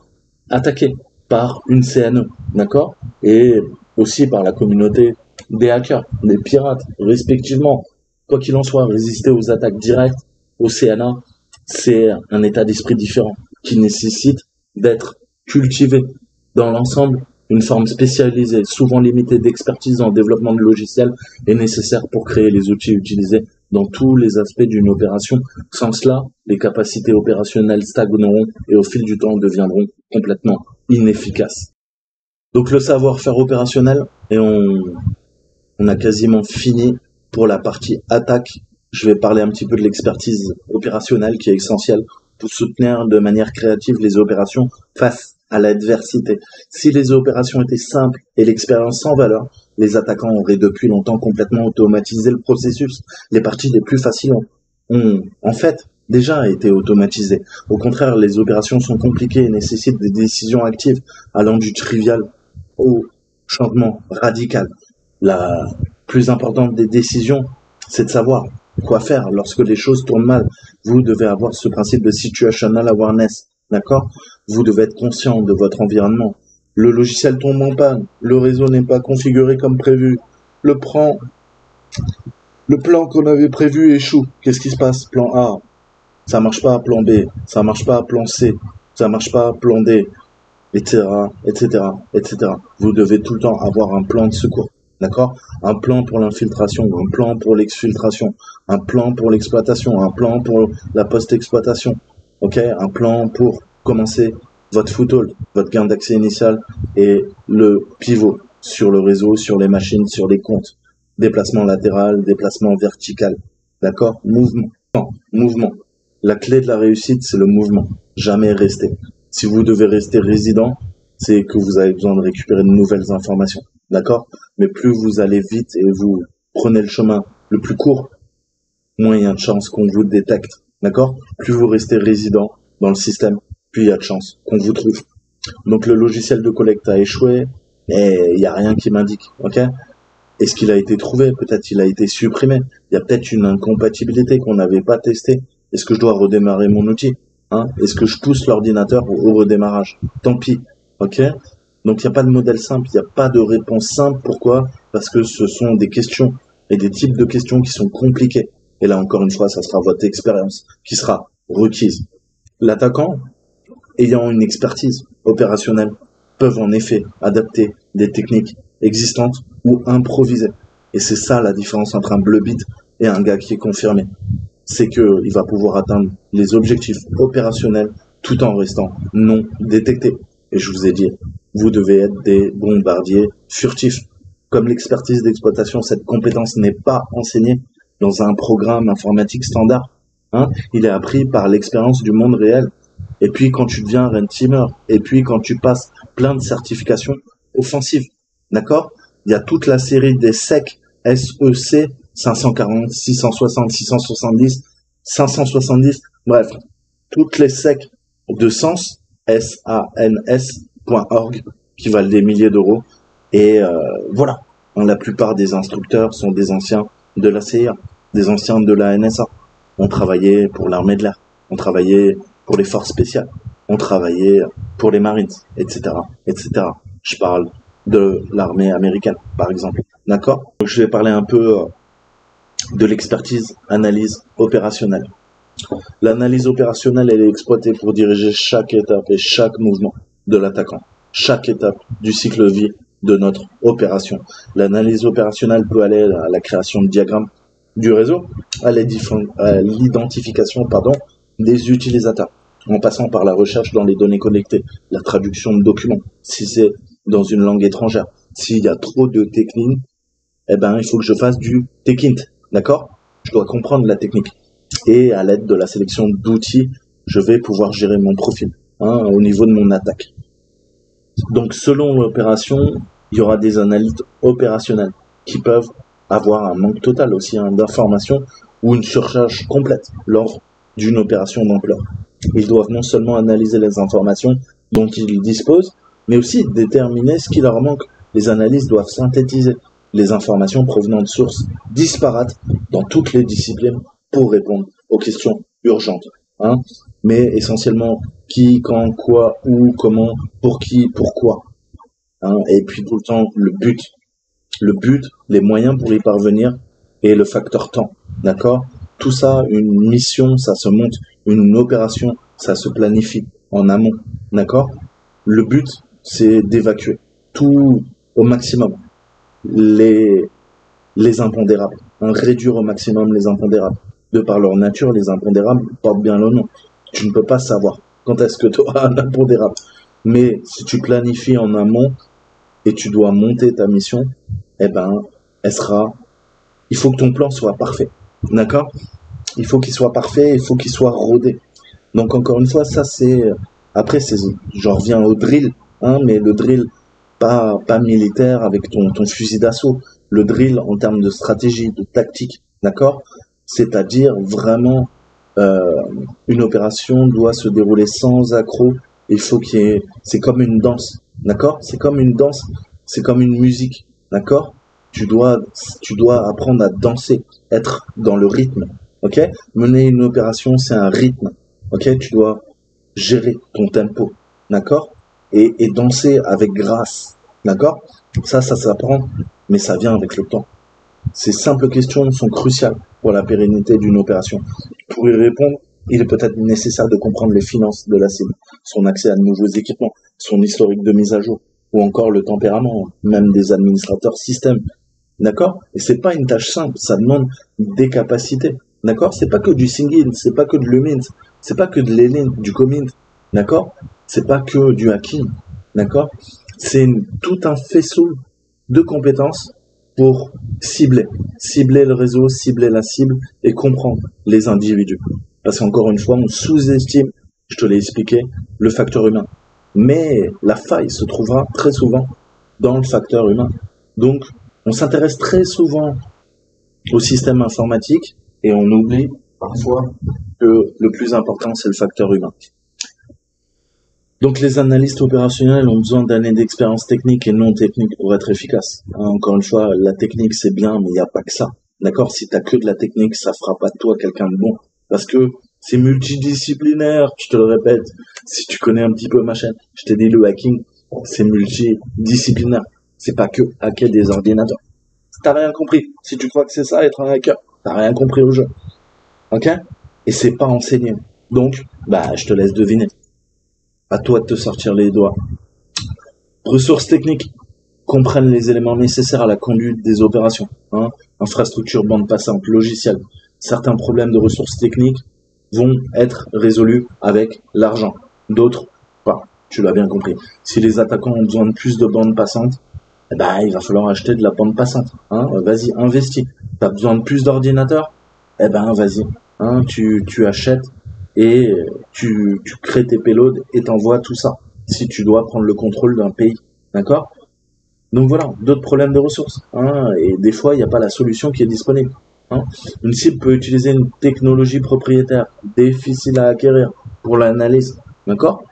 attaqués par une CNE, d'accord? Et aussi par la communauté des hackers, des pirates, respectivement. Quoi qu'il en soit, résister aux attaques directes au CNA, c'est un état d'esprit différent qui nécessite d'être cultivé dans l'ensemble. Une forme spécialisée, souvent limitée d'expertise en développement de logiciels est nécessaire pour créer les outils utilisés dans tous les aspects d'une opération. Sans cela, les capacités opérationnelles stagneront et au fil du temps deviendront complètement inefficaces. Donc le savoir-faire opérationnel, et on, on a quasiment fini pour la partie attaque. Je vais parler un petit peu de l'expertise opérationnelle qui est essentielle pour soutenir de manière créative les opérations face à l'adversité. Si les opérations étaient simples et l'expérience sans valeur, les attaquants auraient depuis longtemps complètement automatisé le processus. Les parties les plus faciles ont, en fait, déjà été automatisées. Au contraire, les opérations sont compliquées et nécessitent des décisions actives allant du trivial au changement radical. La plus importante des décisions, c'est de savoir quoi faire lorsque les choses tournent mal. Vous devez avoir ce principe de situational awareness, d'accord? Vous devez être conscient de votre environnement, le logiciel tombe en panne. Le réseau n'est pas configuré comme prévu. Le plan, le plan qu'on avait prévu échoue. Qu'est-ce qui se passe? Plan A. Ça marche pas, plan B. Ça marche pas, plan C. Ça marche pas, plan D. Etc., etc., etc. Vous devez tout le temps avoir un plan de secours. D'accord? Un plan pour l'infiltration, un plan pour l'exfiltration, un plan pour l'exploitation, un plan pour la post-exploitation. Ok? Un plan pour commencer votre foothold, votre gain d'accès initial et le pivot sur le réseau, sur les machines, sur les comptes. Déplacement latéral, déplacement vertical. D'accord? Mouvement. mouvement. La clé de la réussite, c'est le mouvement. Jamais rester. Si vous devez rester résident, c'est que vous avez besoin de récupérer de nouvelles informations. D'accord? Mais plus vous allez vite et vous prenez le chemin le plus court, moins il y a de chances qu'on vous détecte. D'accord? Plus vous restez résident dans le système, puis il y a de chance qu'on vous trouve. Donc le logiciel de collecte a échoué et il n'y a rien qui m'indique. Ok? Est-ce qu'il a été trouvé? Peut-être il a été supprimé. Il y a peut-être une incompatibilité qu'on n'avait pas testée. Est-ce que je dois redémarrer mon outil? Hein? Est-ce que je pousse l'ordinateur au redémarrage? Tant pis. Ok? Donc il n'y a pas de modèle simple, il n'y a pas de réponse simple. Pourquoi? Parce que ce sont des questions et des types de questions qui sont compliquées. Et là encore une fois, ça sera votre expérience qui sera requise. L'attaquant, ayant une expertise opérationnelle peuvent en effet adapter des techniques existantes ou improviser. Et c'est ça la différence entre un bleu bit et un gars qui est confirmé. C'est qu'il va pouvoir atteindre les objectifs opérationnels tout en restant non détecté. Et je vous ai dit, vous devez être des bombardiers furtifs. Comme l'expertise d'exploitation, cette compétence n'est pas enseignée dans un programme informatique standard. Hein Il est appris par l'expérience du monde réel et puis quand tu deviens un teamer, et puis quand tu passes plein de certifications offensives, d'accord? Il y a toute la série des SEC, SEC, 540, 660, 670, 570, bref, toutes les SEC de sens, S-A-N-S.org, qui valent des milliers d'euros. Et euh, voilà, la plupart des instructeurs sont des anciens de la CIA, des anciens de la NSA. On travaillait pour l'armée de l'air, on travaillait pour les forces spéciales, on travaillait pour les Marines, etc., etc. Je parle de l'armée américaine, par exemple. D'accord? Je vais parler un peu euh, de l'expertise analyse opérationnelle. L'analyse opérationnelle, elle est exploitée pour diriger chaque étape et chaque mouvement de l'attaquant, chaque étape du cycle vie de notre opération. L'analyse opérationnelle peut aller à la création de diagrammes du réseau, à l'identification des utilisateurs, en passant par la recherche dans les données connectées, la traduction de documents, si c'est dans une langue étrangère. S'il y a trop de techniques, eh ben, il faut que je fasse du techint, d'accord? Je dois comprendre la technique. Et à l'aide de la sélection d'outils, je vais pouvoir gérer mon profil hein, au niveau de mon attaque. Donc, selon l'opération, il y aura des analystes opérationnels qui peuvent avoir un manque total aussi hein, d'informations ou une surcharge complète lors d'une opération d'ampleur. Ils doivent non seulement analyser les informations dont ils disposent, mais aussi déterminer ce qui leur manque. Les analystes doivent synthétiser les informations provenant de sources disparates dans toutes les disciplines pour répondre aux questions urgentes. Hein. Mais essentiellement, qui, quand, quoi, où, comment, pour qui, pourquoi. Hein. Et puis tout le temps, le but. Le but, les moyens pour y parvenir et le facteur temps. D'accord? Tout ça, une mission, ça se monte. Une opération, ça se planifie en amont. D'accord? Le but, c'est d'évacuer tout au maximum les, les impondérables, hein, réduire au maximum les impondérables. De par leur nature, les impondérables portent bien le nom. Tu ne peux pas savoir quand est-ce que tu auras un impondérable. Mais si tu planifies en amont et tu dois monter ta mission, eh ben, elle sera, il faut que ton plan soit parfait. D'accord? Il faut qu'il soit parfait, il faut qu'il soit rodé. Donc encore une fois, ça c'est, après c'est, j'en reviens au drill, hein, mais le drill, pas, pas militaire avec ton, ton fusil d'assaut. Le drill en termes de stratégie, de tactique, d'accord? C'est-à-dire vraiment euh, une opération doit se dérouler sans accroc. Il faut qu'il y ait, c'est comme une danse, d'accord? C'est comme une danse, c'est comme une musique, d'accord? Tu dois, tu dois apprendre à danser, être dans le rythme, ok? Mener une opération, c'est un rythme, ok? Tu dois gérer ton tempo, d'accord? Et, et danser avec grâce. D'accord? Ça, ça s'apprend, mais ça vient avec le temps. Ces simples questions sont cruciales pour la pérennité d'une opération. Pour y répondre, il est peut-être nécessaire de comprendre les finances de la cible, son accès à de nouveaux équipements, son historique de mise à jour, ou encore le tempérament, même des administrateurs système. D'accord? Et c'est pas une tâche simple, ça demande des capacités. D'accord? C'est pas que du singing, c'est pas que de l'humint, c'est pas que de l'élin, du commit. D'accord? C'est pas que du hacking, d'accord? C'est tout un faisceau de compétences pour cibler, cibler le réseau, cibler la cible et comprendre les individus. Parce qu'encore une fois, on sous-estime, je te l'ai expliqué, le facteur humain. Mais la faille se trouvera très souvent dans le facteur humain. Donc, on s'intéresse très souvent au système informatique et on oublie parfois que le plus important, c'est le facteur humain. Donc les analystes opérationnels ont besoin d'années d'expérience technique et non technique pour être efficaces. Hein, encore une fois, la technique c'est bien, mais il n'y a pas que ça. D'accord? Si t'as que de la technique, ça fera pas de toi quelqu'un de bon. Parce que c'est multidisciplinaire, je te le répète. Si tu connais un petit peu ma chaîne, je t'ai dit le hacking, c'est multidisciplinaire. C'est pas que hacker des ordinateurs. T'as rien compris. Si tu crois que c'est ça, être un hacker, t'as rien compris au jeu. Ok? Et c'est pas enseigné. Donc, bah, je te laisse deviner. À toi de te sortir les doigts. Ressources techniques comprennent les éléments nécessaires à la conduite des opérations. Hein. Infrastructure, bande passante, logiciel. Certains problèmes de ressources techniques vont être résolus avec l'argent. D'autres, pas. Tu l'as bien compris. Si les attaquants ont besoin de plus de bandes passantes, eh ben, il va falloir acheter de la bande passante. Hein. Vas-y, investis. T'as besoin de plus d'ordinateurs? Eh ben, vas-y. Hein, tu, tu achètes et tu, tu crées tes payloads et t'envoies tout ça. Si tu dois prendre le contrôle d'un pays, d'accord? Donc voilà, d'autres problèmes de ressources. Hein, et des fois, il n'y a pas la solution qui est disponible. Hein. Une cible peut utiliser une technologie propriétaire difficile à acquérir pour l'analyse, d'accord?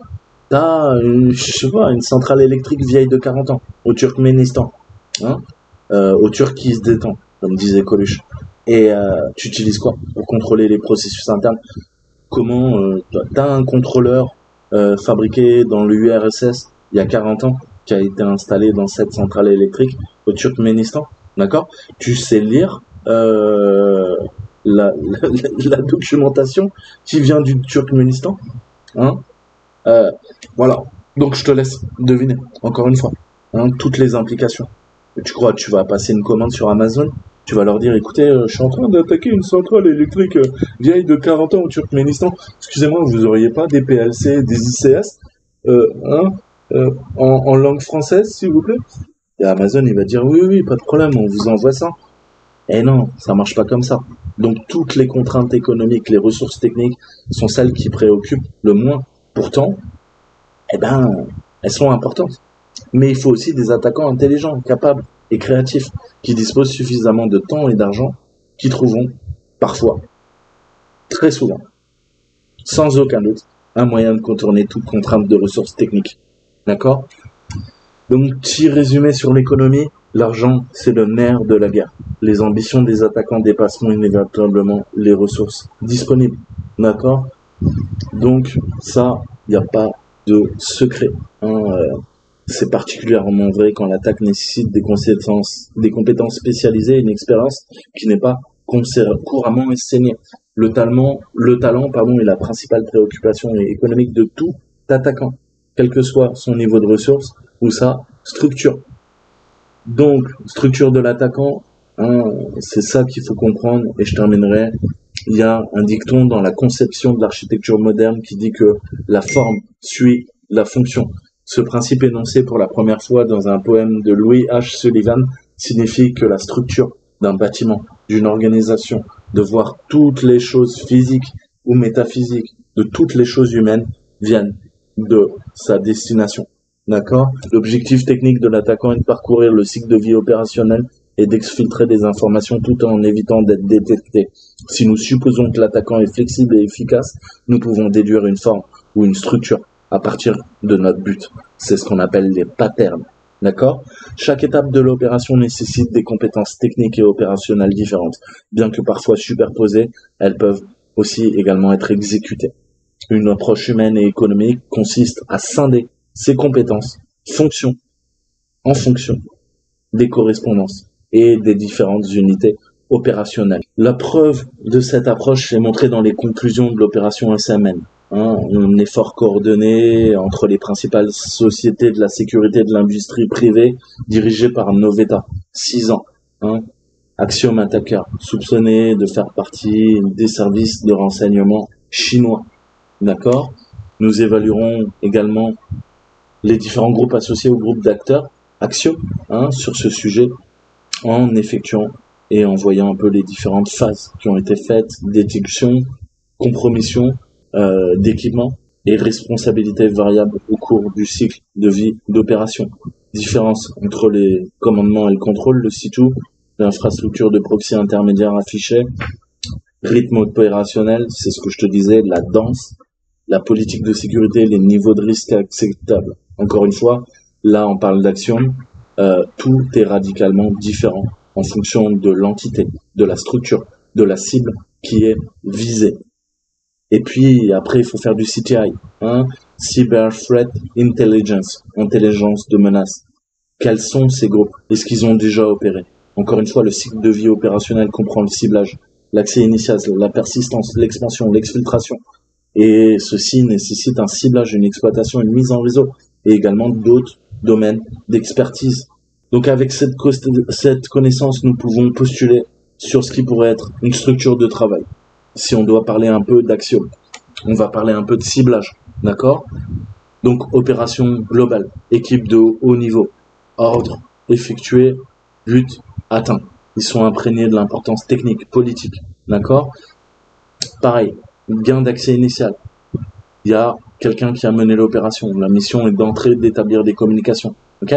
T'as, une, je sais pas, une centrale électrique vieille de 40 ans au Turkménistan, hein euh, au Turc qui se détend, comme disait Coluche. Et euh, tu utilises quoi pour contrôler les processus internes? Comment euh, tu as un contrôleur euh, fabriqué dans l'URSS il y a 40 ans qui a été installé dans cette centrale électrique au Turkménistan, d'accord? Tu sais lire euh, la, la, documentation qui vient du Turkménistan. Hein? Euh, voilà. Donc je te laisse deviner, encore une fois, hein, toutes les implications. tu crois que tu vas passer une commande sur Amazon? Tu vas leur dire, écoutez, euh, je suis en train d'attaquer une centrale électrique euh, vieille de 40 ans au Turkménistan. Excusez-moi, vous auriez pas des PLC, des ICS euh, en, en, langue française, s'il vous plaît? Et Amazon, il va dire, oui, oui, pas de problème, on vous envoie ça. Eh non, ça marche pas comme ça. Donc toutes les contraintes économiques, les ressources techniques sont celles qui préoccupent le moins. Pourtant, eh ben, elles sont importantes. Mais il faut aussi des attaquants intelligents, capables et créatifs, qui disposent suffisamment de temps et d'argent, qui trouveront, parfois, très souvent, sans aucun doute, un moyen de contourner toute contrainte de ressources techniques. D'accord? Donc, petit résumé sur l'économie, l'argent, c'est le nerf de la guerre. Les ambitions des attaquants dépasseront inévitablement les ressources disponibles. D'accord? Donc, ça, il n'y a pas de secret. Hein, euh, c'est particulièrement vrai quand l'attaque nécessite des compétences, des compétences spécialisées et une expérience qui n'est pas couramment enseignée. Le talent, le talent pardon, est la principale préoccupation économique de tout attaquant, quel que soit son niveau de ressources ou sa structure. Donc, structure de l'attaquant, hein, c'est ça qu'il faut comprendre et je terminerai. Il y a un dicton dans la conception de l'architecture moderne qui dit que la forme suit la fonction. Ce principe énoncé pour la première fois dans un poème de Louis H. Sullivan signifie que la structure d'un bâtiment, d'une organisation, de voir toutes les choses physiques ou métaphysiques, de toutes les choses humaines viennent de sa destination. D'accord? L'objectif technique de l'attaquant est de parcourir le cycle de vie opérationnel et d'exfiltrer des informations tout en évitant d'être détecté. Si nous supposons que l'attaquant est flexible et efficace, nous pouvons déduire une forme ou une structure à partir de notre but. C'est ce qu'on appelle les patterns. D'accord? Chaque étape de l'opération nécessite des compétences techniques et opérationnelles différentes. Bien que parfois superposées, elles peuvent aussi également être exécutées. Une approche humaine et économique consiste à scinder ces compétences, fonctions, en fonction des correspondances et des différentes unités opérationnelles. La preuve de cette approche est montrée dans les conclusions de l'opération SMN, Hein, un effort coordonné entre les principales sociétés de la sécurité de l'industrie privée dirigées par Noveta. Six ans. Hein. Axiom Attacker, soupçonné de faire partie des services de renseignement chinois. D'accord Nous évaluerons également les différents groupes associés au groupe d'acteurs Axiom hein, sur ce sujet en effectuant et en voyant un peu les différentes phases qui ont été faites, détection, compromission, euh, d'équipement et responsabilité variable au cours du cycle de vie d'opération. Différence entre les commandements et le contrôle, le C2, l'infrastructure de proxy intermédiaire affichée, rythme opérationnel, c'est ce que je te disais, la danse, la politique de sécurité, les niveaux de risque acceptables. Encore une fois, là on parle d'action, euh, tout est radicalement différent en fonction de l'entité, de la structure, de la cible qui est visée. Et puis après, il faut faire du CTI, hein, Cyber Threat Intelligence, intelligence de menace. Quels sont ces groupes? Est-ce qu'ils ont déjà opéré? Encore une fois, le cycle de vie opérationnel comprend le ciblage, l'accès initial, la persistance, l'expansion, l'exfiltration. Et ceci nécessite un ciblage, une exploitation, une mise en réseau, et également d'autres domaines d'expertise. Donc avec cette, cette connaissance, nous pouvons postuler sur ce qui pourrait être une structure de travail si on doit parler un peu d'action. On va parler un peu de ciblage, d'accord? Donc opération globale, équipe de haut niveau, ordre effectué, but atteint. Ils sont imprégnés de l'importance technique, politique, d'accord? Pareil, gain d'accès initial. Il y a quelqu'un qui a mené l'opération. La mission est d'entrer, d'établir des communications. Ok?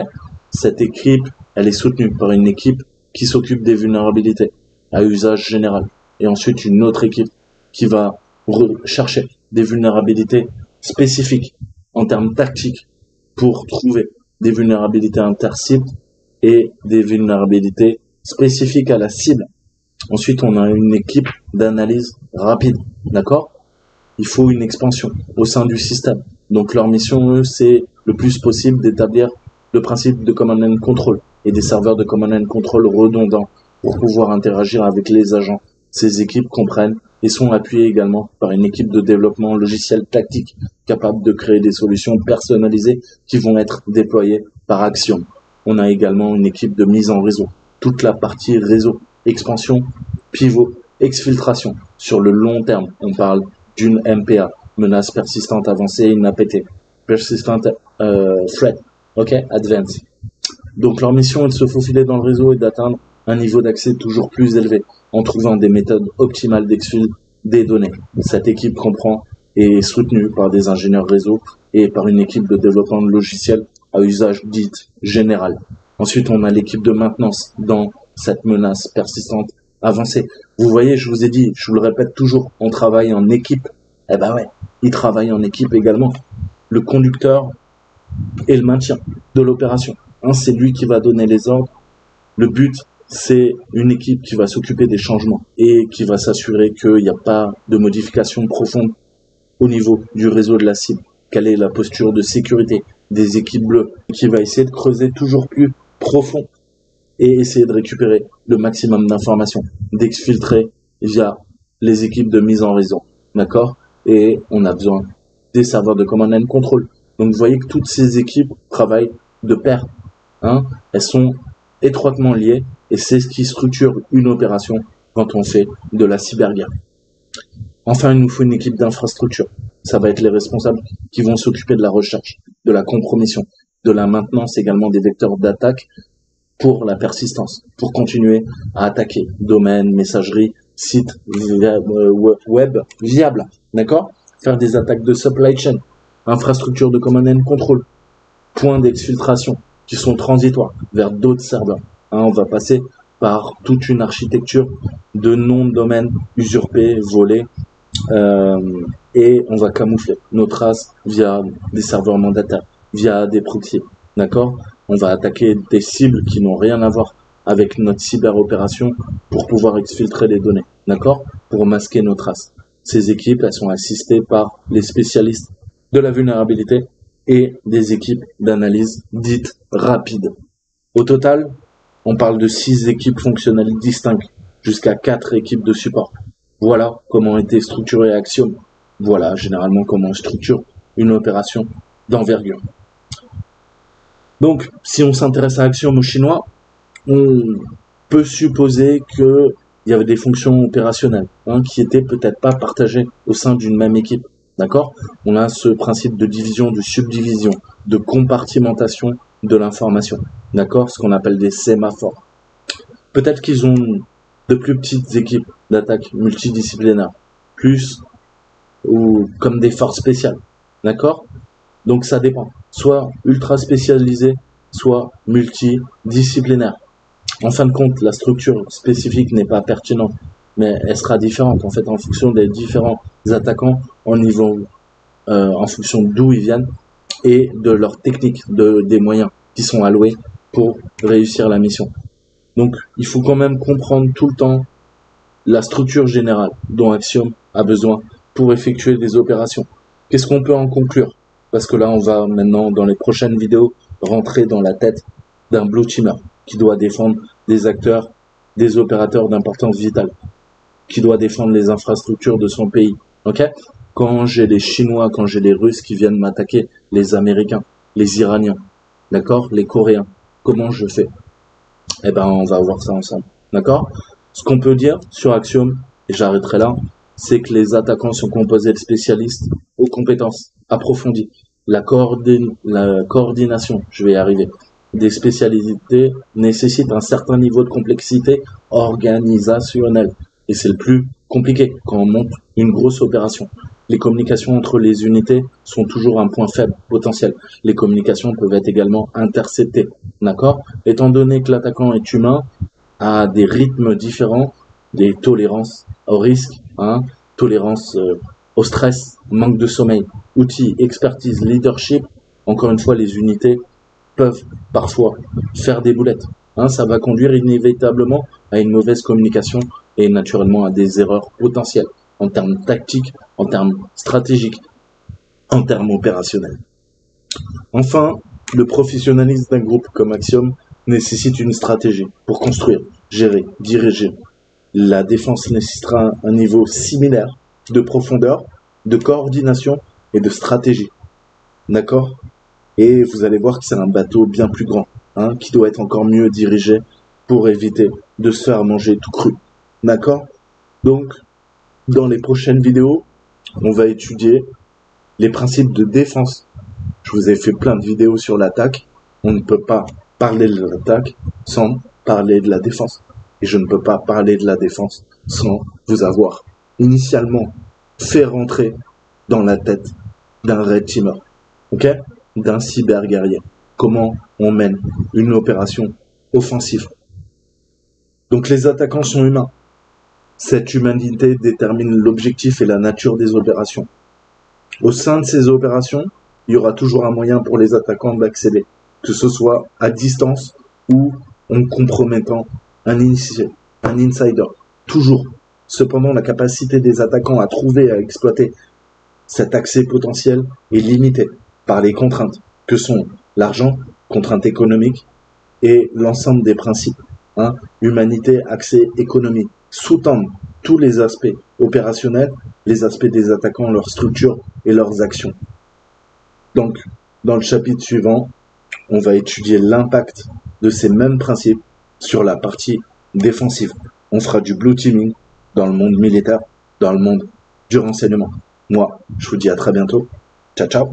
Cette équipe, elle est soutenue par une équipe qui s'occupe des vulnérabilités à usage général et ensuite une autre équipe qui va chercher des vulnérabilités spécifiques en termes tactiques pour trouver des vulnérabilités intercibles et des vulnérabilités spécifiques à la cible. Ensuite, on a une équipe d'analyse rapide, d'accord? Il faut une expansion au sein du système. Donc leur mission, eux, c'est le plus possible d'établir le principe de command and control et des serveurs de command and control redondants pour pouvoir interagir avec les agents Ces équipes comprennent et sont appuyées également par une équipe de développement logiciel tactique capable de créer des solutions personnalisées qui vont être déployées par Axiom. On a également une équipe de mise en réseau. Toute la partie réseau, expansion, pivot, exfiltration. Sur le long terme, on parle d'une MPA, menace persistante avancée inapt, persistent euh, threat, ok, advanced. Donc leur mission est de se faufiler dans le réseau et d'atteindre un niveau d'accès toujours plus élevé en trouvant des méthodes optimales d'exfil des données. Cette équipe comprend et est soutenue par des ingénieurs réseau et par une équipe de développement de logiciels à usage dit général. Ensuite, on a l'équipe de maintenance dans cette menace persistante avancée. Vous voyez, je vous ai dit, je vous le répète toujours, on travaille en équipe. Eh ben ouais, ils travaillent en équipe également. Le conducteur et le maintien de l'opération. Hein, c'est lui qui va donner les ordres. Le but, c'est une équipe qui va s'occuper des changements et qui va s'assurer qu'il n'y a pas de modification profonde au niveau du réseau de la cible. Quelle est la posture de sécurité des équipes bleues qui va essayer de creuser toujours plus profond et essayer de récupérer le maximum d'informations, d'exfiltrer via les équipes de mise en réseau. D'accord? Et on a besoin des serveurs de command and control. Donc vous voyez que toutes ces équipes travaillent de pair. Hein? Elles sont étroitement liées et c'est ce qui structure une opération quand on fait de la cyberguerre. Enfin, il nous faut une équipe d'infrastructure. Ça va être les responsables qui vont s'occuper de la recherche, de la compromission, de la maintenance également des vecteurs d'attaque pour la persistance, pour continuer à attaquer domaine, messagerie, site euh, web viable, d'accord? Faire des attaques de supply chain, infrastructure de command and control, points d'exfiltration qui sont transitoires vers d'autres serveurs. On va passer par toute une architecture de noms de domaines usurpés, volés, euh, et on va camoufler nos traces via des serveurs mandataires, via des proxys. D'accord? On va attaquer des cibles qui n'ont rien à voir avec notre cyberopération pour pouvoir exfiltrer les données. D'accord? Pour masquer nos traces. Ces équipes, sont assistées par les spécialistes de la vulnérabilité et des équipes d'analyse dites rapides. Au total, on parle de six équipes fonctionnelles distinctes jusqu'à quatre équipes de support. Voilà comment était structuré Axiom. Voilà généralement comment on structure une opération d'envergure. Donc, si on s'intéresse à Axiom au chinois, on peut supposer qu'il y avait des fonctions opérationnelles hein, qui étaient peut-être pas partagées au sein d'une même équipe. D'accord? On a ce principe de division, de subdivision, de compartimentation de l'information. D'accord Ce qu'on appelle des sémaphores. Peut-être qu'ils ont de plus petites équipes d'attaque multidisciplinaires, plus ou comme des forces spéciales. D'accord? Donc ça dépend. Soit ultra spécialisé, soit multidisciplinaire. En fin de compte, la structure spécifique n'est pas pertinente, mais elle sera différente en fait en fonction des différents attaquants en niveau, euh, en fonction d'où ils viennent et de leur technique, de, des moyens qui sont alloués pour réussir la mission. Donc, il faut quand même comprendre tout le temps la structure générale dont Axiom a besoin pour effectuer des opérations. Qu'est-ce qu'on peut en conclure? Parce que là, on va maintenant, dans les prochaines vidéos, rentrer dans la tête d'un blue teamer qui doit défendre des acteurs, des opérateurs d'importance vitale, qui doit défendre les infrastructures de son pays. Ok? Quand j'ai les Chinois, quand j'ai les Russes qui viennent m'attaquer, les Américains, les Iraniens, d'accord, les Coréens, comment je fais eh ben, on va voir ça ensemble. D'accord? Ce qu'on peut dire sur Axiom, et j'arrêterai là, c'est que les attaquants sont composés de spécialistes aux compétences approfondies. La, la coordination, je vais y arriver, des spécialités nécessite un certain niveau de complexité organisationnelle. Et c'est le plus compliqué quand on monte une grosse opération. Les communications entre les unités sont toujours un point faible potentiel. Les communications peuvent être également interceptées. D'accord? Étant donné que l'attaquant est humain, a des rythmes différents, des tolérances au risque, hein, tolérance euh, au stress, manque de sommeil, outils, expertise, leadership, encore une fois, les unités peuvent parfois faire des boulettes. Hein, ça va conduire inévitablement à une mauvaise communication et naturellement à des erreurs potentielles en termes tactiques, en termes stratégiques, en termes opérationnels. Enfin, le professionnalisme d'un groupe comme Axiom nécessite une stratégie pour construire, gérer, diriger la défense nécessitera un niveau similaire de profondeur, de coordination et de stratégie. D'accord? Et vous allez voir que c'est un bateau bien plus grand, hein, qui doit être encore mieux dirigé pour éviter de se faire manger tout cru. D'accord? Donc, dans les prochaines vidéos, on va étudier les principes de défense. Je vous ai fait plein de vidéos sur l'attaque. On ne peut pas parler de l'attaque sans parler de la défense. Et je ne peux pas parler de la défense sans vous avoir initialement fait rentrer dans la tête d'un red teamer. Ok? D'un cyber guerrier. Comment on mène une opération offensive. Donc les attaquants sont humains. Cette humanité détermine l'objectif et la nature des opérations. Au sein de ces opérations, il y aura toujours un moyen pour les attaquants d'accéder, que ce soit à distance ou en compromettant un insider. Toujours. Cependant, la capacité des attaquants à trouver et à exploiter cet accès potentiel est limitée par les contraintes que sont l'argent, contraintes économiques et l'ensemble des principes. Hein, humanité, accès, économie sous-tendent tous les aspects opérationnels, les aspects des attaquants, leur structure et leurs actions. Donc, dans le chapitre suivant, on va étudier l'impact de ces mêmes principes sur la partie défensive. On fera du blue teaming dans le monde militaire, dans le monde du renseignement. Moi, je vous dis à très bientôt. Ciao, ciao